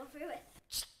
over with.